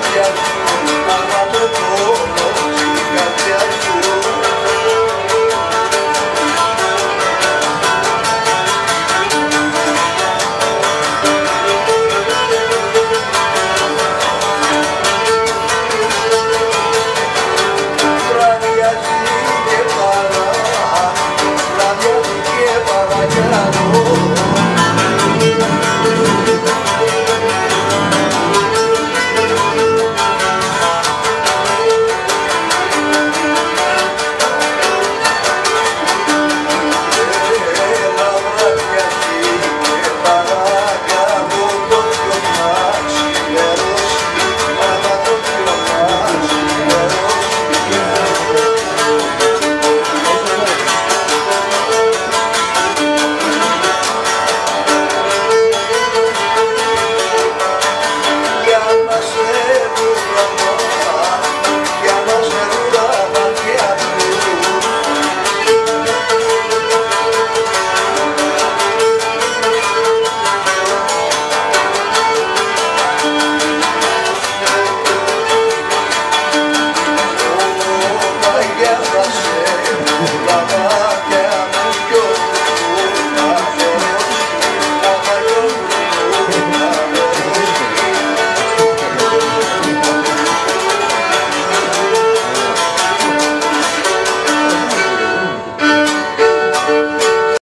一路打打折扣